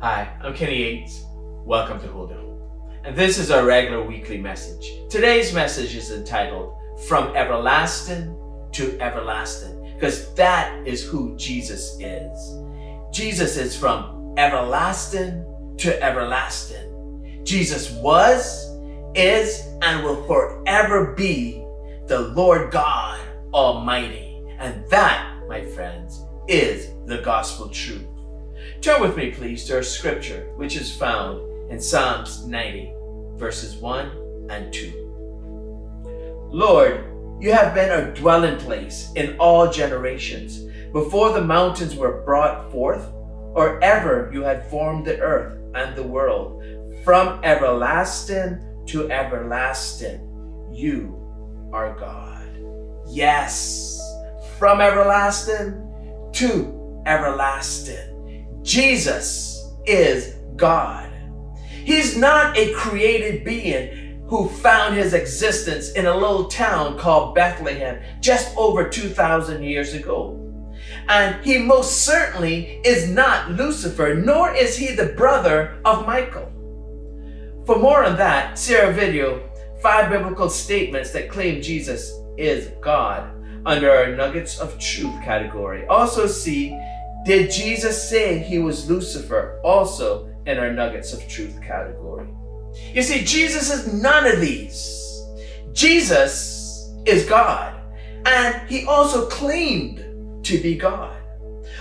Hi, I'm Kenny Yates. Welcome to Hold Hope. And this is our regular weekly message. Today's message is entitled From Everlasting to Everlasting, because that is who Jesus is. Jesus is from everlasting to everlasting. Jesus was, is, and will forever be the Lord God Almighty. And that, my friends, is the gospel truth. Turn with me, please, to our scripture, which is found in Psalms 90, verses 1 and 2. Lord, you have been a dwelling place in all generations, before the mountains were brought forth, or ever you had formed the earth and the world. From everlasting to everlasting, you are God. Yes, from everlasting to everlasting. Jesus is God. He's not a created being who found his existence in a little town called Bethlehem just over 2,000 years ago. And he most certainly is not Lucifer, nor is he the brother of Michael. For more on that, see our video, Five Biblical Statements That Claim Jesus is God, under our Nuggets of Truth category. Also see, Did Jesus say he was Lucifer? Also in our Nuggets of Truth category. You see, Jesus is none of these. Jesus is God, and he also claimed to be God.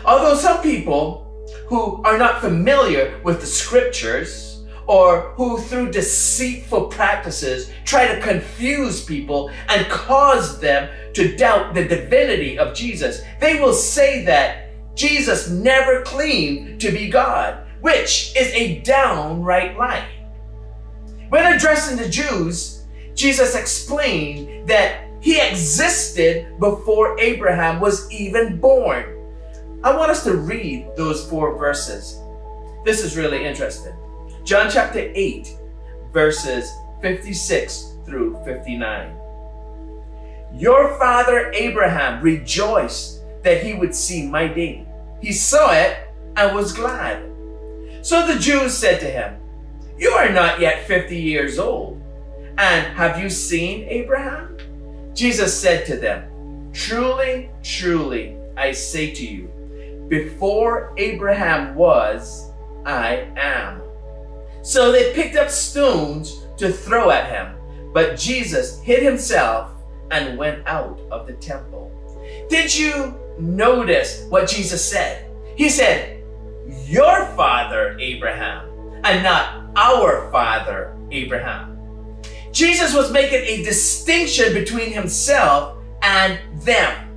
Although some people who are not familiar with the scriptures or who through deceitful practices try to confuse people and cause them to doubt the divinity of Jesus, they will say that Jesus never claimed to be God, which is a downright lie. When addressing the Jews, Jesus explained that he existed before Abraham was even born. I want us to read those four verses. This is really interesting. John chapter 8, verses 56 through 59. Your father Abraham rejoiced that he would see my day. He saw it and was glad. So the Jews said to him, You are not yet 50 years old, and have you seen Abraham? Jesus said to them, Truly, truly, I say to you, before Abraham was, I am. So they picked up stones to throw at him, but Jesus hid himself and went out of the temple. Did you notice what Jesus said? He said, Your father, Abraham, and not our father, Abraham. Jesus was making a distinction between himself and them.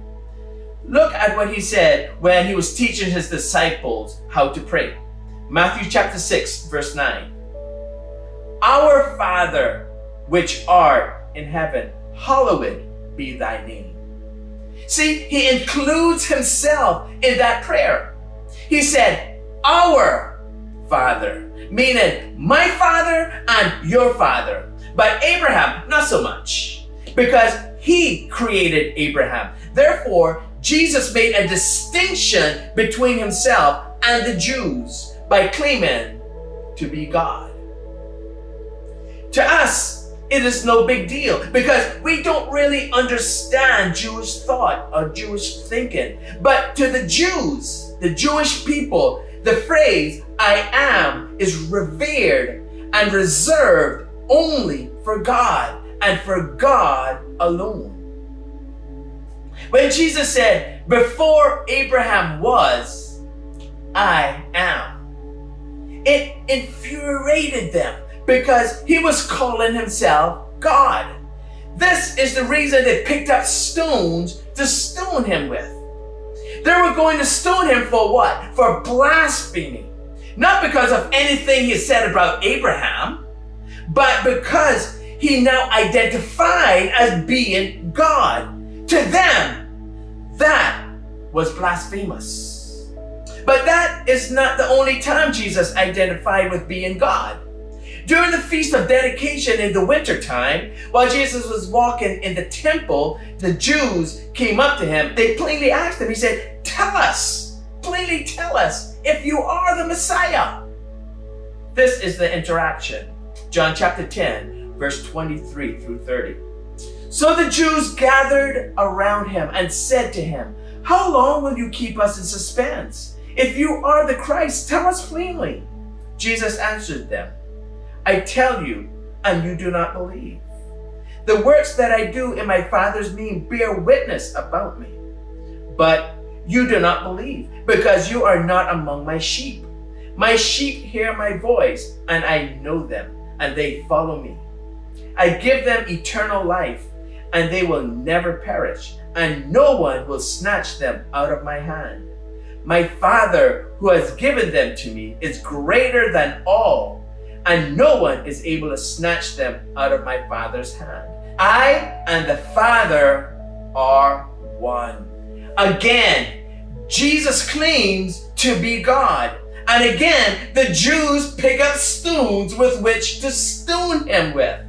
Look at what he said when he was teaching his disciples how to pray. Matthew chapter 6, verse 9. Our Father, which art in heaven, hallowed be thy name. See, he includes himself in that prayer. He said, Our Father, meaning my Father and your Father. But Abraham, not so much, because he created Abraham. Therefore, Jesus made a distinction between himself and the Jews by claiming to be God. To us, it is no big deal because we don't really understand Jewish thought or Jewish thinking. But to the Jews, the Jewish people, the phrase I am is revered and reserved only for God and for God alone. When Jesus said, Before Abraham was, I am, it infuriated them because he was calling himself God. This is the reason they picked up stones to stone him with. They were going to stone him for what? For blasphemy. Not because of anything he said about Abraham, but because he now identified as being God. To them, that was blasphemous. But that is not the only time Jesus identified with being God. During the Feast of Dedication in the wintertime, while Jesus was walking in the temple, the Jews came up to him. They plainly asked him, He said, Tell us, plainly tell us if you are the Messiah. This is the interaction. John chapter 10, verse 23 through 30. So the Jews gathered around him and said to him, How long will you keep us in suspense? If you are the Christ, tell us plainly. Jesus answered them, I tell you, and you do not believe. The works that I do in my Father's name bear witness about me. But you do not believe, because you are not among my sheep. My sheep hear my voice, and I know them, and they follow me. I give them eternal life, and they will never perish, and no one will snatch them out of my hand. My Father, who has given them to me, is greater than all, and no one is able to snatch them out of my Father's hand. I and the Father are one. Again, Jesus claims to be God. And again, the Jews pick up stones with which to stone him with.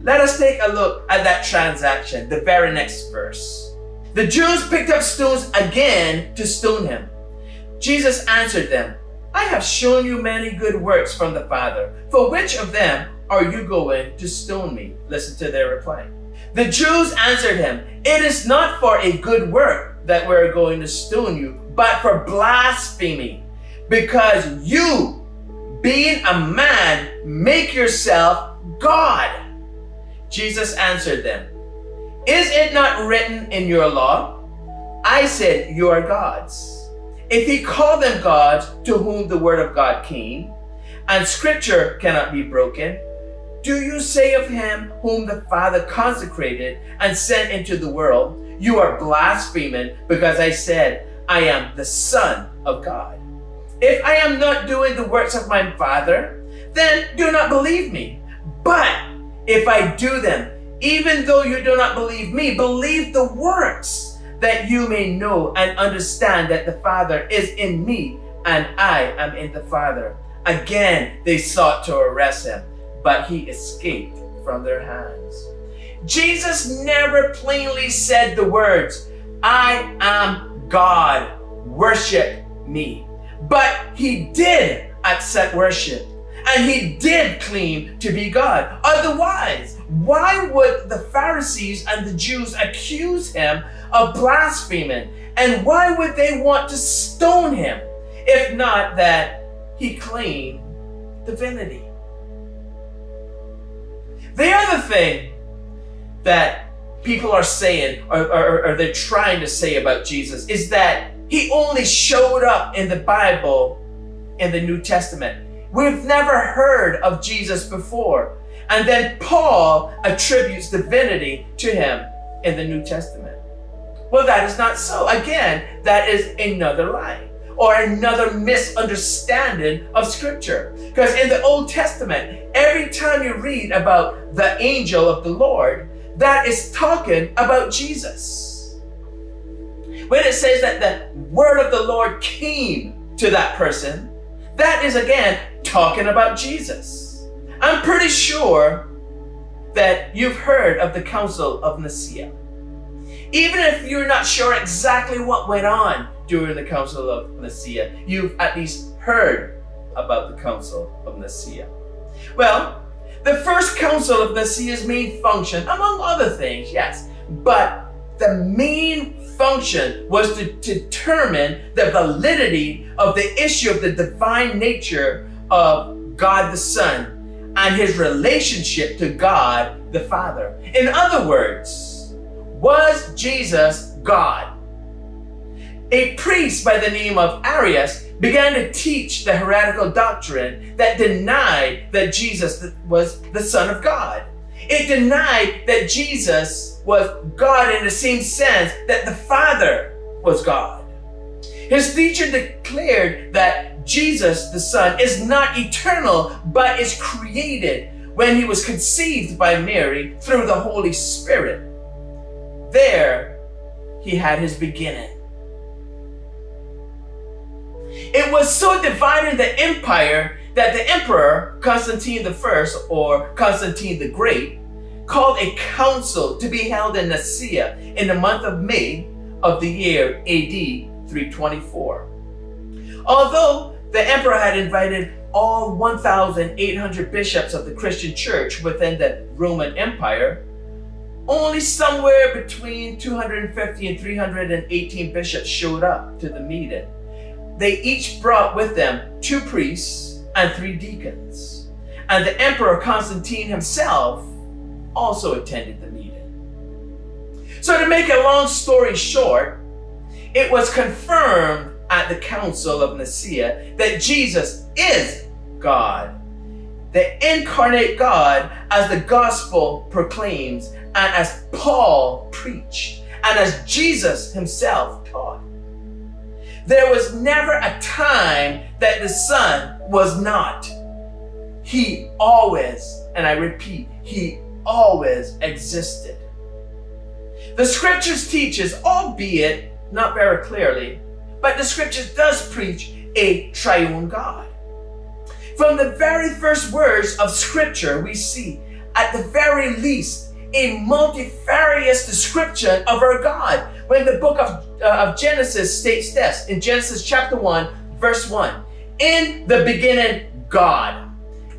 Let us take a look at that transaction, the very next verse. The Jews picked up stones again to stone him. Jesus answered them, I have shown you many good works from the Father. For which of them are you going to stone me? Listen to their reply. The Jews answered him, It is not for a good work that we're going to stone you, but for blasphemy, because you, being a man, make yourself God. Jesus answered them, Is it not written in your law? I said, You are gods. If he called them gods to whom the word of God came, and scripture cannot be broken, do you say of him whom the Father consecrated and sent into the world, You are blaspheming because I said, I am the Son of God? If I am not doing the works of my Father, then do not believe me. But if I do them, even though you do not believe me, believe the works, that you may know and understand that the Father is in me and I am in the Father. Again, they sought to arrest him but he escaped from their hands. Jesus never plainly said the words, I am God, worship me. But he did accept worship and he did claim to be God. Otherwise, why would the Pharisees and the Jews accuse him of blaspheming? And why would they want to stone him if not that he claimed divinity? The other thing that people are saying, or, or, or, they're trying to say about Jesus, is that he only showed up in the Bible in the New Testament. We've never heard of Jesus before. And then Paul attributes divinity to him in the New Testament. Well, that is not so. Again, that is another lie or another misunderstanding of Scripture. Because in the Old Testament, every time you read about the angel of the Lord, that is talking about Jesus. When it says that the word of the Lord came to that person, that is again talking about Jesus. I'm pretty sure that you've heard of the Council of Nicaea. Even if you're not sure exactly what went on during the Council of Nicaea, you've at least heard about the Council of Nicaea. Well, the first Council of Nicaea's main function, among other things, yes, but the main function was to determine the validity of the issue of the divine nature of God the Son and his relationship to God the Father. In other words, was Jesus God? A priest by the name of Arius began to teach the heretical doctrine that denied that Jesus was the Son of God. It denied that Jesus was God in the same sense that the Father was God. His teacher declared that Jesus, the Son, is not eternal, but is created when he was conceived by Mary through the Holy Spirit. There, he had his beginning. It was so divided the empire that the emperor, Constantine I, or Constantine the Great, called a council to be held in Nicaea in the month of May of the year AD 324. Although the emperor had invited all 1,800 bishops of the Christian church within the Roman Empire, only somewhere between 250 and 318 bishops showed up to the meeting. They each brought with them two priests and three deacons. And the Emperor Constantine himself also attended the meeting. So, to make a long story short, it was confirmed at the Council of Nicaea that Jesus is God, the incarnate God, as the gospel proclaims, and as Paul preached, and as Jesus himself taught. There was never a time that the Son was not. He always, and I repeat, He always existed. The scriptures teaches, albeit not very clearly, but the scriptures does preach a triune God. From the very first words of scripture, we see, at the very least, a multifarious description of our God. When the book of, uh, of Genesis states this, in Genesis chapter 1, verse 1, in the beginning, God.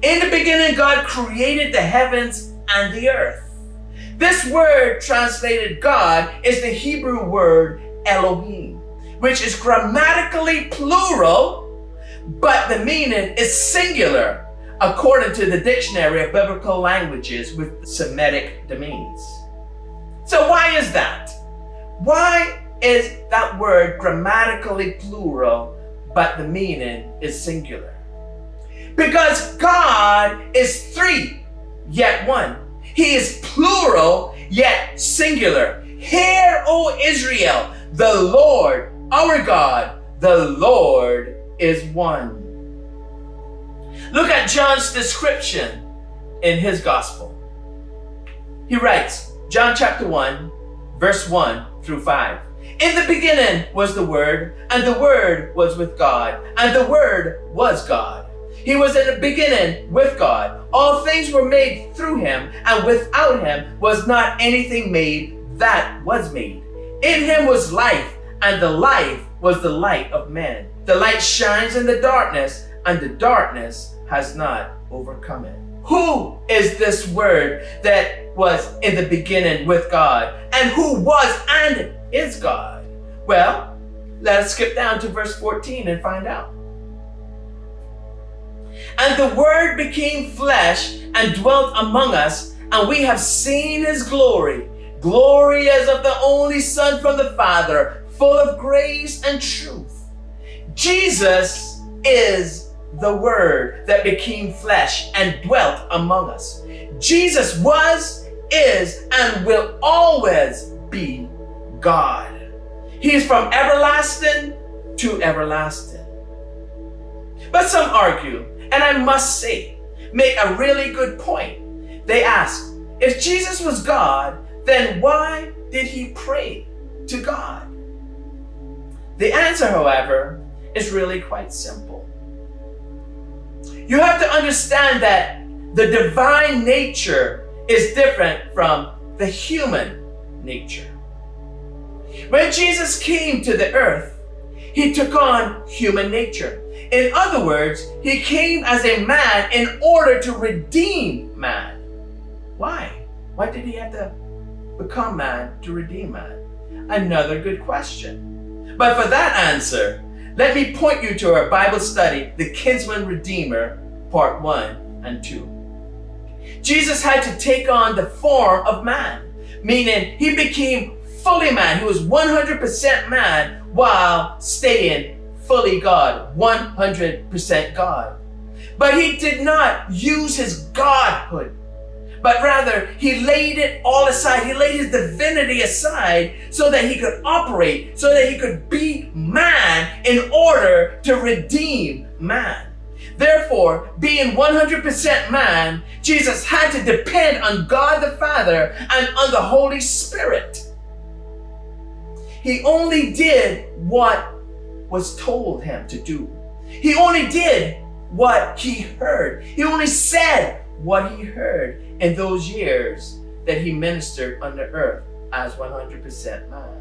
In the beginning, God created the heavens and the earth. This word translated God is the Hebrew word Elohim which is grammatically plural, but the meaning is singular according to the Dictionary of Biblical Languages with Semitic domains. So, why is that? Why is that word grammatically plural, but the meaning is singular? Because God is three, yet one. He is plural, yet singular. Hear, O Israel, the Lord our God, the Lord, is one. Look at John's description in his gospel. He writes, John chapter 1, verse 1 through 5. In the beginning was the Word, and the Word was with God, and the Word was God. He was in the beginning with God. All things were made through him, and without him was not anything made that was made. In him was life and the life was the light of men. The light shines in the darkness, and the darkness has not overcome it. Who is this word that was in the beginning with God, and who was and is God? Well, let us skip down to verse 14 and find out. And the Word became flesh and dwelt among us, and we have seen his glory, glory as of the only Son from the Father, full of grace and truth. Jesus is the Word that became flesh and dwelt among us. Jesus was, is, and will always be God. He is from everlasting to everlasting. But some argue, and I must say, make a really good point. They ask, if Jesus was God, then why did he pray to God? The answer, however, is really quite simple. You have to understand that the divine nature is different from the human nature. When Jesus came to the earth, he took on human nature. In other words, he came as a man in order to redeem man. Why? Why did he have to become man to redeem man? Another good question. But for that answer, let me point you to our Bible study, The Kinsman Redeemer, Part 1 and 2. Jesus had to take on the form of man, meaning he became fully man. He was 100% man while staying fully God, 100% God. But he did not use his godhood but rather he laid it all aside. He laid his divinity aside so that he could operate, so that he could be man in order to redeem man. Therefore, being 100% man, Jesus had to depend on God the Father and on the Holy Spirit. He only did what was told him to do. He only did what he heard. He only said what he heard in those years that he ministered on the earth as 100% man.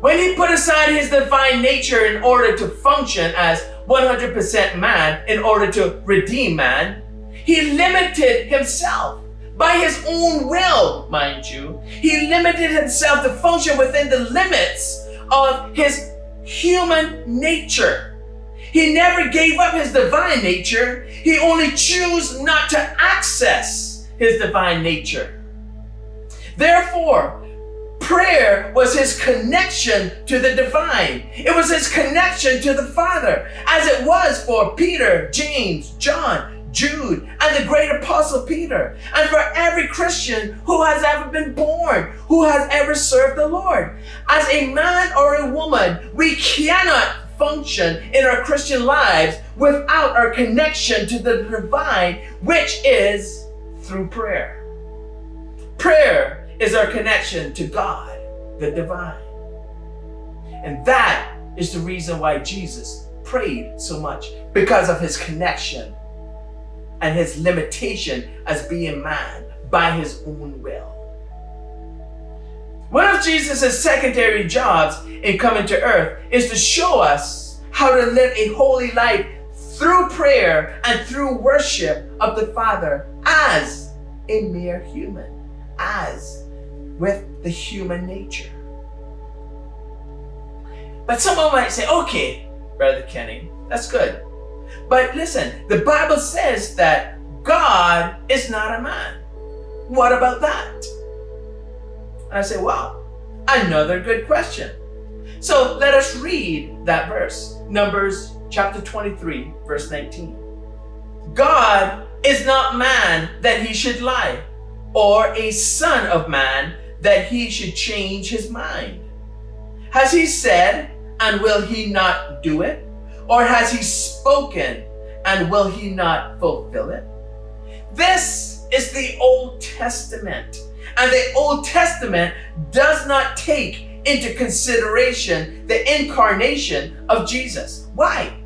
When he put aside his divine nature in order to function as 100% man, in order to redeem man, he limited himself by his own will, mind you. He limited himself to function within the limits of his human nature. He never gave up his divine nature. He only chose not to access his divine nature. Therefore, prayer was his connection to the divine. It was his connection to the Father, as it was for Peter, James, John, Jude, and the great apostle Peter, and for every Christian who has ever been born, who has ever served the Lord. As a man or a woman, we cannot function in our Christian lives without our connection to the divine, which is through prayer. Prayer is our connection to God, the divine. And that is the reason why Jesus prayed so much because of his connection and his limitation as being man by his own will. Jesus' secondary jobs in coming to earth is to show us how to live a holy life through prayer and through worship of the Father as a mere human, as with the human nature. But someone might say, okay, Brother Kenny, that's good. But listen, the Bible says that God is not a man. What about that? And I say, wow, another good question. So let us read that verse. Numbers chapter 23, verse 19. God is not man that he should lie, or a son of man that he should change his mind. Has he said, and will he not do it? Or has he spoken and will he not fulfill it? This is the Old Testament. And the Old Testament does not take into consideration the incarnation of Jesus. Why?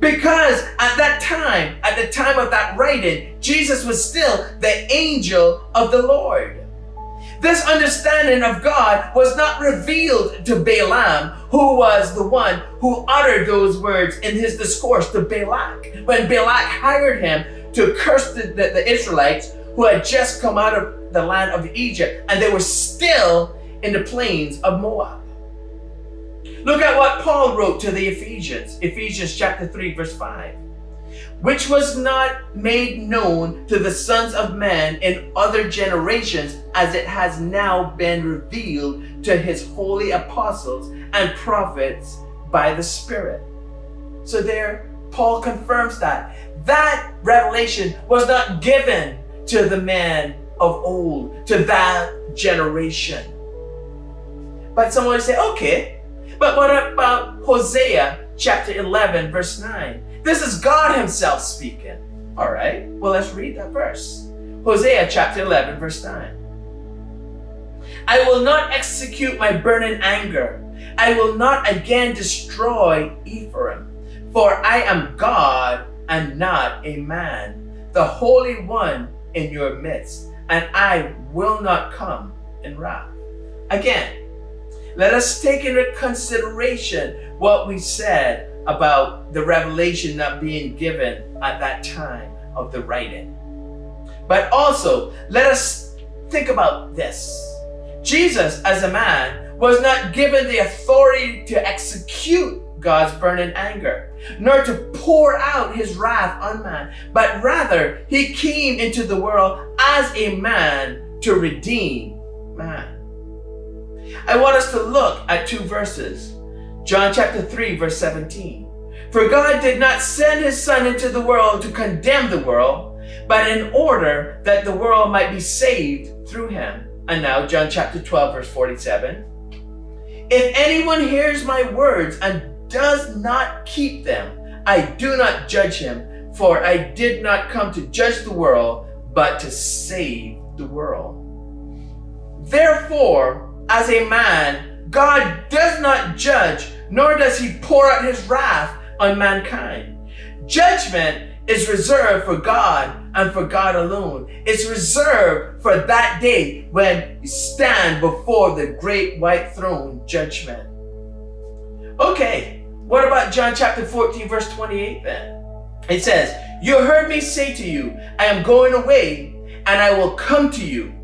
Because at that time, at the time of that writing, Jesus was still the angel of the Lord. This understanding of God was not revealed to Balaam, who was the one who uttered those words in his discourse to Balak. When Balak hired him to curse the, the, the Israelites who had just come out of the land of Egypt and they were still in the plains of Moab. Look at what Paul wrote to the Ephesians, Ephesians chapter 3, verse 5 which was not made known to the sons of men in other generations, as it has now been revealed to his holy apostles and prophets by the Spirit. So there, Paul confirms that. That revelation was not given to the men of old, to that generation. But someone would say, okay, but what about Hosea chapter 11, verse 9? This is God Himself speaking. All right, well, let's read that verse. Hosea chapter 11, verse 9. I will not execute my burning anger. I will not again destroy Ephraim, for I am God and not a man, the Holy One in your midst, and I will not come in wrath. Again, let us take into consideration what we said about the revelation not being given at that time of the writing. But also, let us think about this. Jesus, as a man, was not given the authority to execute God's burning anger, nor to pour out his wrath on man, but rather he came into the world as a man to redeem man. I want us to look at two verses John chapter 3, verse 17. For God did not send his Son into the world to condemn the world, but in order that the world might be saved through him. And now, John chapter 12, verse 47. If anyone hears my words and does not keep them, I do not judge him, for I did not come to judge the world, but to save the world. Therefore, as a man, God does not judge nor does he pour out his wrath on mankind. Judgment is reserved for God and for God alone. It's reserved for that day when you stand before the great white throne judgment. Okay, what about John chapter 14, verse 28 then? It says, You heard me say to you, I am going away and I will come to you.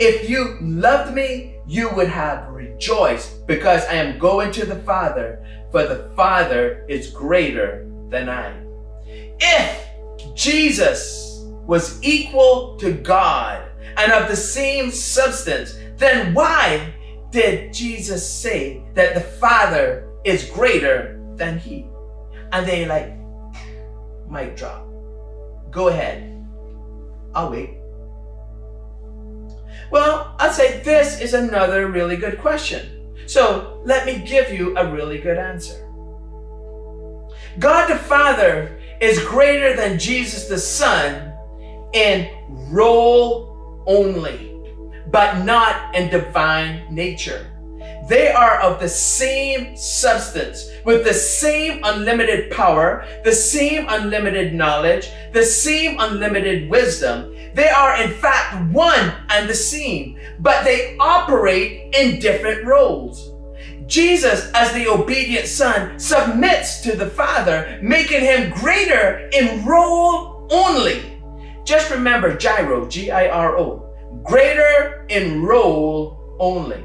If you loved me, you would have rejoiced because I am going to the Father, for the Father is greater than I. If Jesus was equal to God and of the same substance, then why did Jesus say that the Father is greater than he? And they like, mic drop. Go ahead. I'll wait. Well, I'd say this is another really good question. So let me give you a really good answer. God the Father is greater than Jesus the Son in role only, but not in divine nature. They are of the same substance, with the same unlimited power, the same unlimited knowledge, the same unlimited wisdom. They are in fact one and the same, but they operate in different roles. Jesus, as the obedient son, submits to the Father, making him greater in role only. Just remember gyro, G-I-R-O, greater in role only.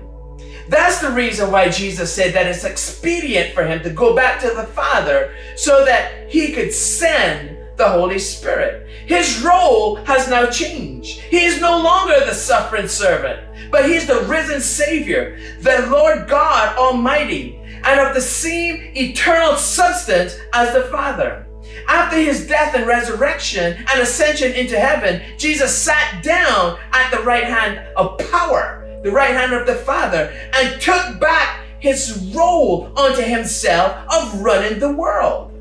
That's the reason why Jesus said that it's expedient for him to go back to the Father so that he could send the Holy Spirit. His role has now changed. He is no longer the suffering servant, but he's the risen Savior, the Lord God Almighty, and of the same eternal substance as the Father. After his death and resurrection and ascension into heaven, Jesus sat down at the right hand of power, the right hand of the Father, and took back his role unto himself of running the world.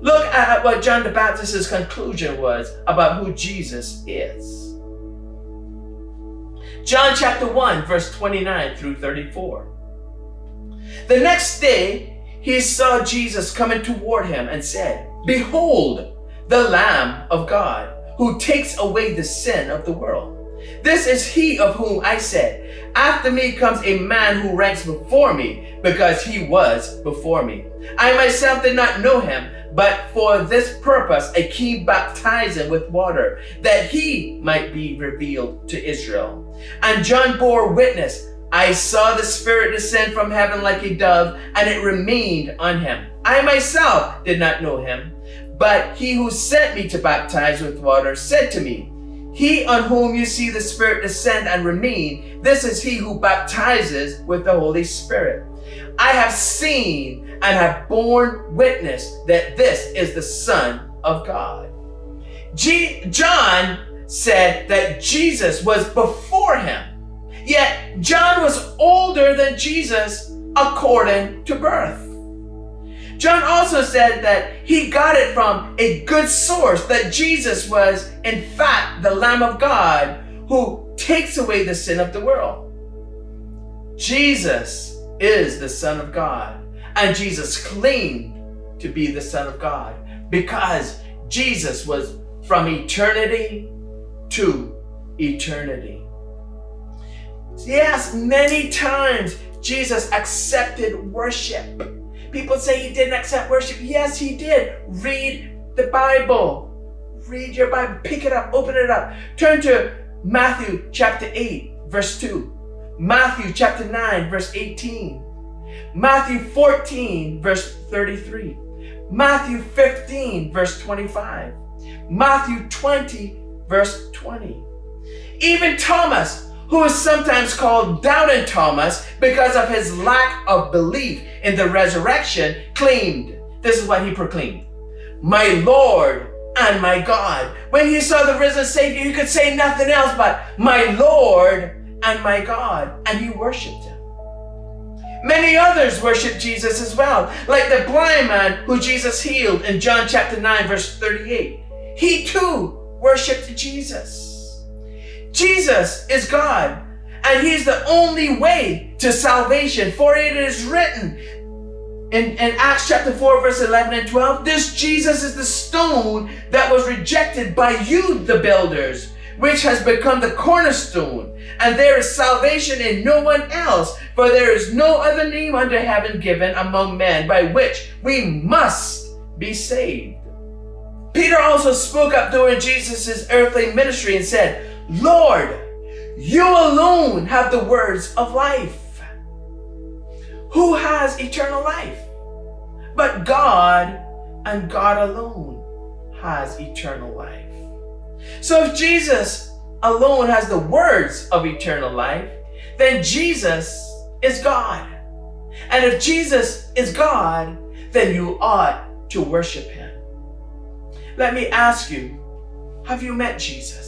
Look at what John the Baptist's conclusion was about who Jesus is. John chapter 1, verse 29 through 34. The next day, he saw Jesus coming toward him and said, Behold, the Lamb of God, who takes away the sin of the world. This is he of whom I said, After me comes a man who ranks before me, because he was before me. I myself did not know him, but for this purpose I keep baptizing with water, that he might be revealed to Israel. And John bore witness, I saw the Spirit descend from heaven like a dove, and it remained on him. I myself did not know him, but he who sent me to baptize with water said to me, He on whom you see the Spirit descend and remain, this is he who baptizes with the Holy Spirit. I have seen and have borne witness that this is the Son of God. G- John said that Jesus was before him. Yet John was older than Jesus according to birth. John also said that he got it from a good source that Jesus was, in fact, the Lamb of God who takes away the sin of the world. Jesus is the Son of God, and Jesus claimed to be the Son of God because Jesus was from eternity to eternity. Yes, many times Jesus accepted worship. People say he didn't accept worship. Yes, he did. Read the Bible. Read your Bible. Pick it up. Open it up. Turn to Matthew chapter 8, verse 2. Matthew chapter 9, verse 18. Matthew 14, verse 33. Matthew 15, verse 25. Matthew 20, verse 20. Even Thomas, who is sometimes called Doubting Thomas because of his lack of belief in the resurrection, claimed this is what he proclaimed My Lord and my God. When he saw the risen Savior, he could say nothing else but, My Lord and my God. And he worshiped him. Many others worshiped Jesus as well, like the blind man who Jesus healed in John chapter 9, verse 38. He too worshiped Jesus. Jesus is God, and He's the only way to salvation, for it is written in, in Acts chapter 4, verse 11 and 12 this Jesus is the stone that was rejected by you, the builders, which has become the cornerstone. And there is salvation in no one else, for there is no other name under heaven given among men by which we must be saved. Peter also spoke up during Jesus' earthly ministry and said, Lord, you alone have the words of life. Who has eternal life? But God and God alone has eternal life. So if Jesus alone has the words of eternal life, then Jesus is God. And if Jesus is God, then you ought to worship him. Let me ask you, have you met Jesus?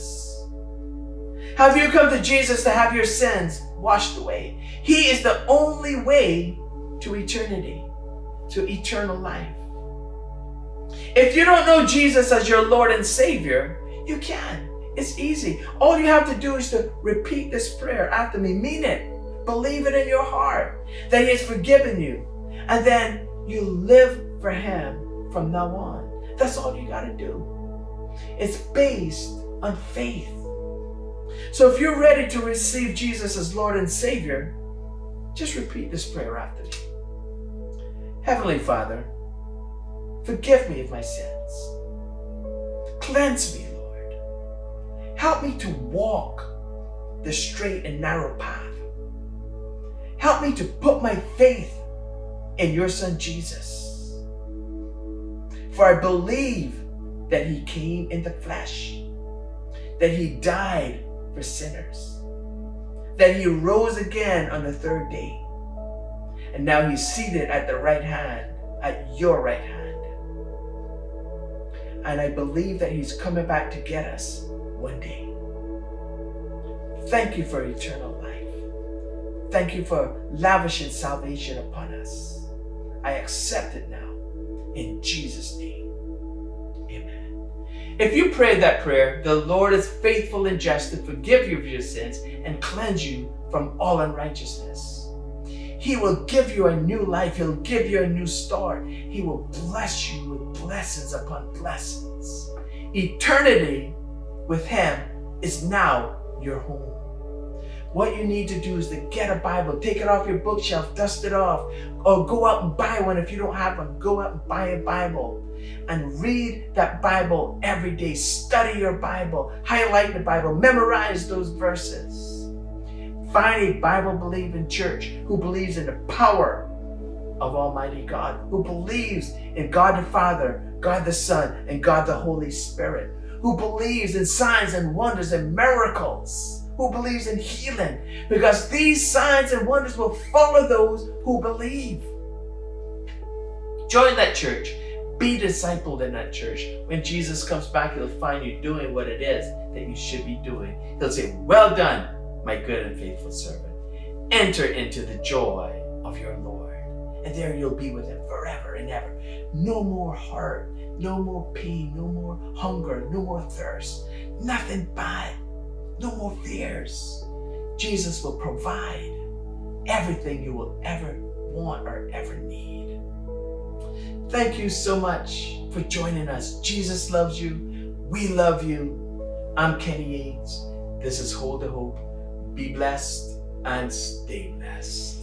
Have you come to Jesus to have your sins washed away? He is the only way to eternity, to eternal life. If you don't know Jesus as your Lord and Savior, you can. It's easy. All you have to do is to repeat this prayer after me. Mean it. Believe it in your heart that He has forgiven you. And then you live for Him from now on. That's all you got to do. It's based on faith. So if you're ready to receive Jesus as Lord and Savior, just repeat this prayer after me. Heavenly Father, forgive me of my sins. Cleanse me, Lord. Help me to walk the straight and narrow path. Help me to put my faith in your son Jesus. For I believe that he came in the flesh, that he died for sinners, that he rose again on the third day, and now he's seated at the right hand, at your right hand. And I believe that he's coming back to get us one day. Thank you for eternal life. Thank you for lavishing salvation upon us. I accept it now. In Jesus' name. If you prayed that prayer, the Lord is faithful and just to forgive you of your sins and cleanse you from all unrighteousness. He will give you a new life. He'll give you a new start. He will bless you with blessings upon blessings. Eternity with Him is now your home. What you need to do is to get a Bible, take it off your bookshelf, dust it off, or go out and buy one if you don't have one. Go out and buy a Bible and read that Bible every day. Study your Bible, highlight the Bible, memorize those verses. Find a Bible believing church who believes in the power of Almighty God, who believes in God the Father, God the Son, and God the Holy Spirit who believes in signs and wonders and miracles, who believes in healing, because these signs and wonders will follow those who believe. Join that church. Be discipled in that church. When Jesus comes back, he'll find you doing what it is that you should be doing. He'll say, Well done, my good and faithful servant. Enter into the joy of your Lord. And there you'll be with him forever and ever. No more hurt, no more pain, no more hunger, no more thirst, nothing bad, no more fears. Jesus will provide everything you will ever want or ever need. Thank you so much for joining us. Jesus loves you. We love you. I'm Kenny Yates. This is Hold to Hope. Be blessed and stay blessed.